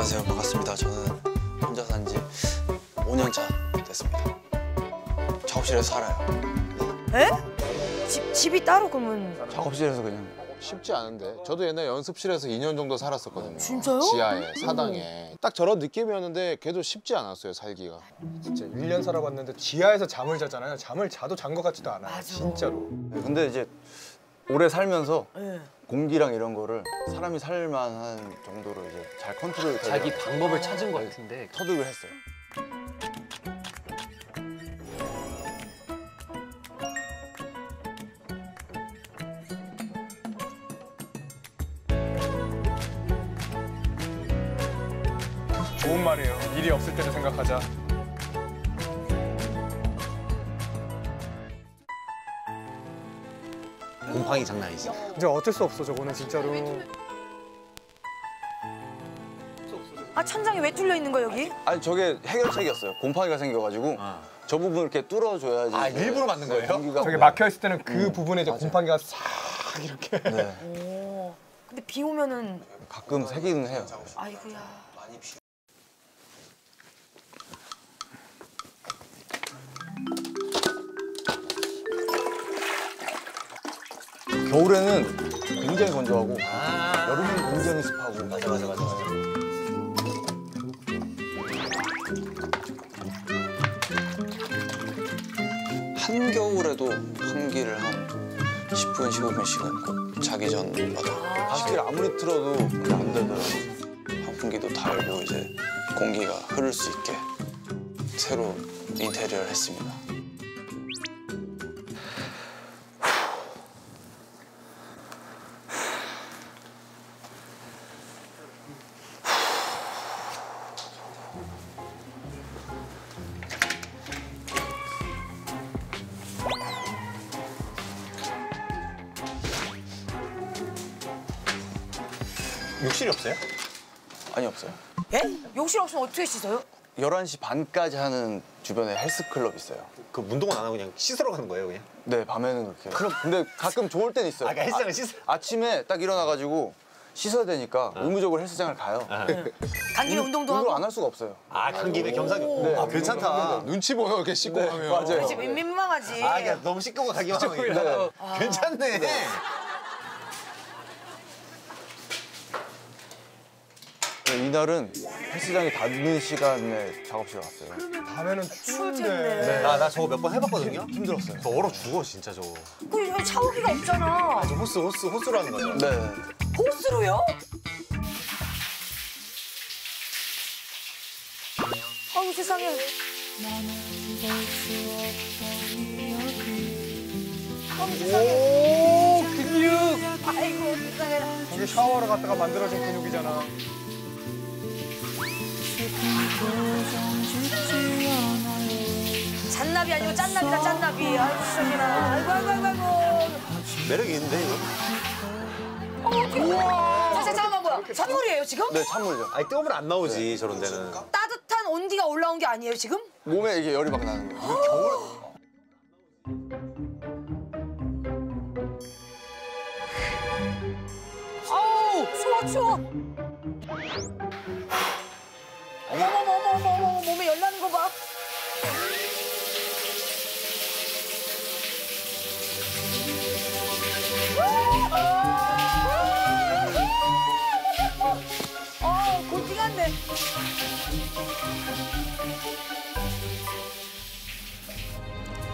안녕하세요. 반갑습니다. 저는 혼자 산 지 5년 차 됐습니다. 작업실에서 살아요. 에? 집, 집이 따로 그러면 작업실에서 그냥 쉽지 않은데 저도 옛날 연습실에서 2년 정도 살았었거든요. 진짜요? 지하에 사당에 딱 저런 느낌이었는데 걔도 쉽지 않았어요 살기가. 진짜 1년 살아봤는데 지하에서 잠을 자잖아요. 잠을 자도 잔 것 같지도 않아요. 맞아. 진짜로. 네, 근데 이제 오래 살면서 예. 공기랑 이런 거를 사람이 살만한 정도로 이제 잘 컨트롤 자기 방법을 찾은 것 같은데 터득을 했어요. 좋은 말이에요. 일이 없을 때를 생각하자. 곰팡이 장난 아니지. 이제 어쩔 수 없어 저거는 진짜로. 아 천장이 왜 뚫려 있는 거야 여기? 아니 저게 해결책이었어요. 곰팡이가 생겨가지고 저 부분을 이렇게 뚫어줘야지. 아, 일부러 만든 네, 거예요? 공기가 저게 뭐- 막혀 있을 때는 그 부분에 이제 곰팡이가 싹 이렇게. 네. 오. 근데 비 오면은 가끔 새기는 해요. 아이고야. 겨울에는 굉장히 건조하고 여름에는 굉장히 습하고. 맞아 맞아 맞아. 한겨울에도 환기를 한 10분, 15분씩은 꼭 자기 전마다 환기를 아무리 틀어도 그게 안 되더라고요. 환풍기도 달고 이제 공기가 흐를 수 있게 새로 인테리어를 했습니다. 욕실이 없어요? 아니 없어요. 예? 욕실 없으면 어떻게 씻어요? 11시 반까지 하는 주변에 헬스클럽 있어요. 그 운동은 안 하고 그냥 씻으러 가는 거예요, 그냥? 네, 밤에는 그렇게. 그럼 근데 가끔 좋을 땐 있어요. 아, 그러니까 헬스장을 씻- 아침에 딱 일어나 가지고 씻어야 되니까 의무적으로 헬스장을 가요. 간 김에 운동도 하고. 운동을 안할 수가 없어요. 아, 간 김에 겸사겸. 네. 아, 괜찮다. 눈치 보여 이렇게 씻고 네, 가면. 맞아요. 그렇지 민- 민망하지. 아, 그러니까 너무 씻고 가기만 하면 네. 괜찮네. 네, 이날은 헬스장이 닫는 시간에 작업실 왔어요. 밤에는 추울 텐데. 나, 나 저거 몇 번 해봤거든요? 힘들었어요. 저 얼어 죽어, 진짜 저거. 그 여기 샤워기가 없잖아. 저 호스, 호스, 호스로 하는 거죠? 네. 호스로요? 아우 세상에. 아우 세상에. 오 근육. 아이고 세상에. 저게 샤워하러 갔다가 만들어진 근육이잖아. 잔나비 아니고 짠나비다 짠나비. 아이고 세상에나. 아이고 아이고 아이고. 매력이 있는데, 이거? 자, 자, 잠깐만 뭐야? 선물이에요 지금? 네, 찬물죠. 아니, 뜨거우면 안 나오지, 저런 데는. 따뜻한 온기가 올라온 게 아니에요 지금? 몸에 이게 열이 막 나는 거예요. 아우 추워 추워. 어머 어머 어머 어머 어머 몸에 열 나는 거 봐. 골팅한데.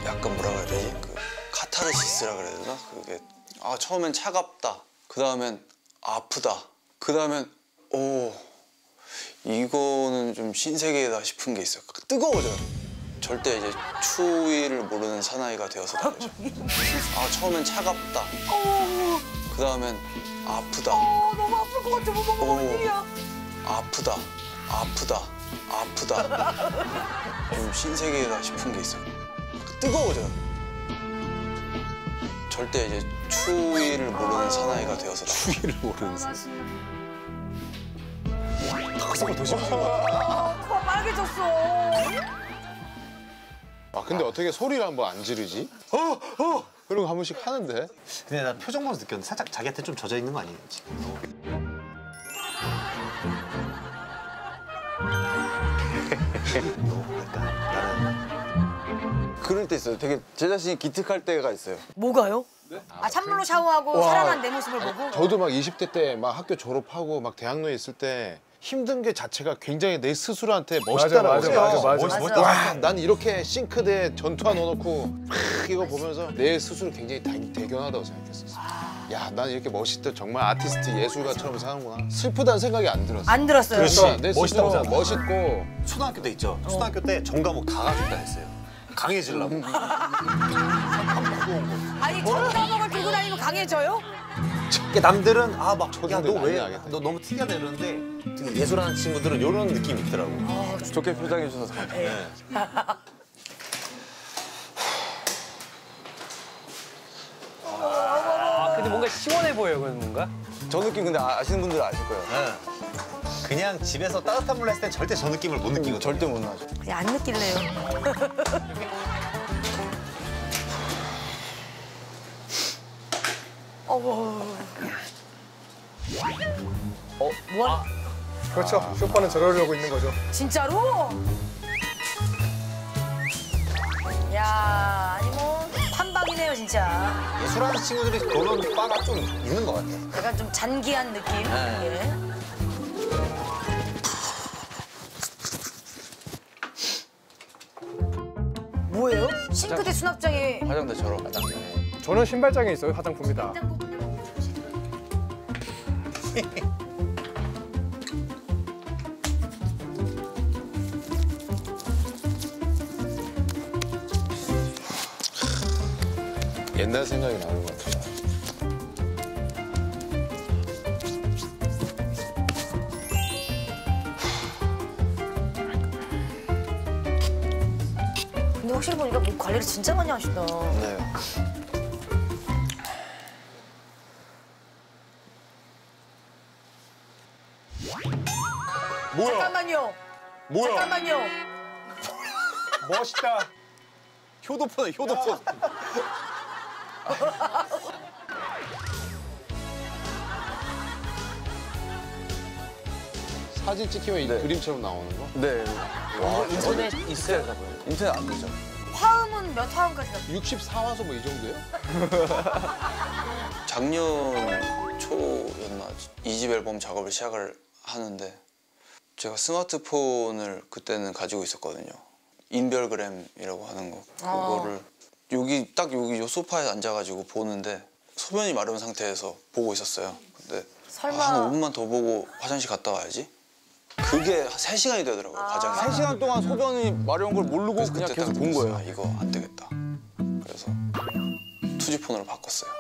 약간 뭐라 그래야 되지? 그 카타르시스라 그래야 되나? 그게 아 처음엔 차갑다. 그 다음엔 아프다. 그 다음엔 오 이거는 좀 신세계다 싶은 게 있어요. 뜨거워져요. 절대 이제 추위를 모르는 사나이가 되어서 다르죠. 아 처음엔 차갑다. 그 다음엔 아프다. 어, 너무 아플 것 같아. 뭐가 오. 뭔 일이야? 아프다. 아프다. 아프다. 좀 신세계다 싶은 게 있어요. 뜨거워져요. 절대 이제 추위를 모르는 사나이가 되어서 추위를 모르는 사나이. 코가 빨개졌어. 아 근데 어떻게 소리를 한번 안 지르지? 어 어. 그런 거 한 번씩 하는데. 근데 나 표정 보면서 느꼈는데 살짝 자기한테 좀 젖어 있는 거 아니에요, 지금? 그럴 때 있어요. 되게 제 자신이 기특할 때가 있어요. 뭐가요? 아 찬물로 샤워하고 살아난 내 모습을 보고 저도 막 20대 때 막 학교 졸업하고 막 대학로에 있을 때 힘든 게 자체가 굉장히 내 스스로한테 멋있다라고 맞아, 맞아, 생각해요. 맞아. 맞아. 와, 난 이렇게 싱크대에 전투화 넣어놓고 막 이거 보면서 내 스스로 굉장히 대, 대견하다고 생각했었어. 야, 난 이렇게 멋있다. 정말 아티스트 예술가처럼 사는구나. 슬프다는 생각이 안 들었어. 안 들었어요. 그렇지. 그러니까 내 멋있다고 생각해. 멋있고 초등학교 때 있죠 초등학교 때 전 과목 다 가졌다 했어요 강해지려고 아니 전 과목을 들고 다니면 강해져요? 그러니까 남들은 아막 야 초딩들 너왜 난리 나겠다. 너 너무 특이하다 이러는데 되게 예술하는 친구들은 이런 느낌이 있더라고 좋게 표장해 주셔서 감사해요. 네. 근데 뭔가 시원해 보여요, 그건 뭔가? 저 느낌 근데 아- 아시는 분들은 아실 거예요. 네. 그냥 집에서 따뜻한 물 했을 땐 절대 저 느낌을 못 느끼거든 절대 못 나죠. 그냥 안 느낄래요. 어머. 어, 뭐? 그렇죠. 쇼파는 저러려고 있는 거죠. 진짜로? 야, 아니 뭐 진짜. 예술하는 친구들이 그런 바가 좀 있는 것 같아 약간 좀 잔기한 느낌. 예. 뭐예요? 싱크대 수납장에 화장대처럼. 저는 신발장에 있어요, 화장품이다. 옛날 생각이 나는 것 같아요. 근데 확실히 보니까 목 관리를 진짜 많이 하신다. 네. 잠깐만요. 뭐야 잠깐만요. 멋있다. 효도폰에 효도폰 사진 찍히면 이 네. 그림처럼 나오는 거? 네. 와, 인터넷 있어야 인터넷 안 되죠. 화음은 몇 화음까지 나? 64화소 뭐 이 정도예요? 작년 초였나 이집 앨범 작업을 시작을 하는데 제가 스마트폰을 그때는 가지고 있었거든요. 인별그램이라고 하는 거 그거를 여기 딱 여기 요 소파에 앉아가지고 보는데 소변이 마른 상태에서 보고 있었어요. 근데 설마. 아, 한 5분만 더 보고 화장실 갔다 와야지. 그게 3시간이 되더라고요, 과정이. 3시간 동안 소변이 마려운 걸 모르고 그냥 계속 본 거예요. 아, 이거 안 되겠다. 그래서 투지폰으로 바꿨어요.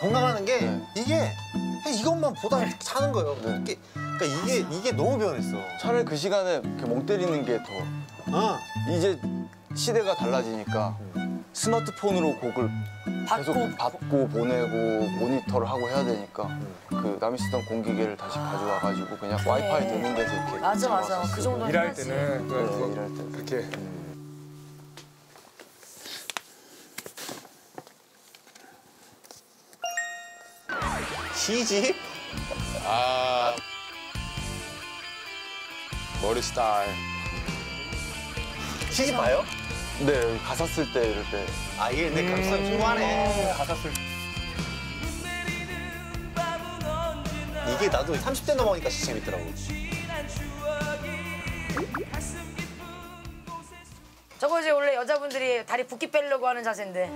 건강하는 게 네. 이게 이것만 보다 사는 거예요 이게, 그러니까 이게 이게 너무 변했어 차라리 그 시간에 이렇게 멍 때리는 게 더 어. 이제 시대가 달라지니까 스마트폰으로 곡을 계속 받고. 받고 보내고 모니터를 하고 해야 되니까 그 남이 쓰던 공기계를 다시 가져와가지고 그냥 와이파이 되는 데서 이렇게 맞아 맞아. 그. 정도는 일할 해야지. 때는 그- 네, 그거 일할 때. 그렇게 시집? 아 머리 스타일. 시집 봐요? 네 가사 쓸 때 이럴 때 아 이게 내 감성 풍부하네 가사 쓸 이게 나도 30대 넘어가니까 진짜 재밌더라고. 저거 이제 원래 여자분들이 다리 붓기 빼려고 하는 자세인데.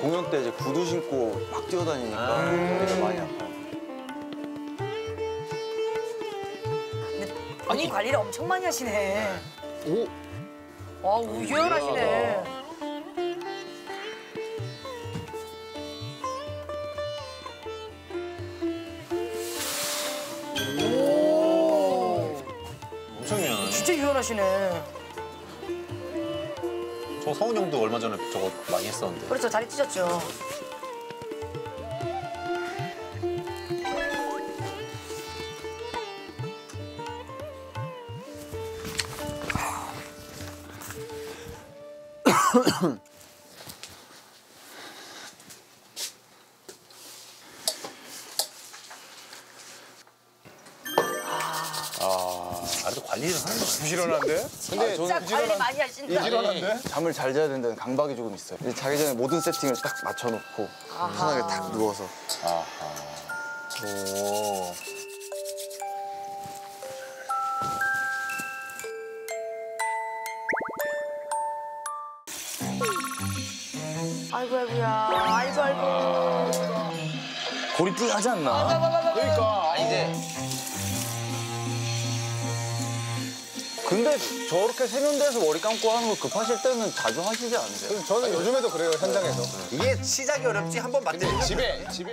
공연 때 이제 구두 신고 막 뛰어다니니까 다리가 많이 아파요. 본인 관리를 엄청 많이 하시네. 오와 우유연하시네. 엄청 유연하네 진짜 유연하시네. 저 성훈 형도 얼마 전에 저거 많이 했었는데 그렇죠 다리 찢었죠. 아래도 관리를 부지런한데? 근데 아, 진짜 관리 많이 하신다. 부지런한데? 네. 잠을 잘 자야 된다는 강박이 조금 있어요. 자기 전에 모든 세팅을 딱 맞춰놓고 편하게 딱 누워서. 아하. 오. 아이고 아이고야. 아이고 아이고. 고리띠 하지 않나? 그러니까 이제 근데 저렇게 세면대에서 머리 감고 하는 거 급하실 때는 자주 하시지 않으세요? 저는 요즘에도 그래요 현장에서. 이게 시작이 어렵지 한번 만들면 집에 집에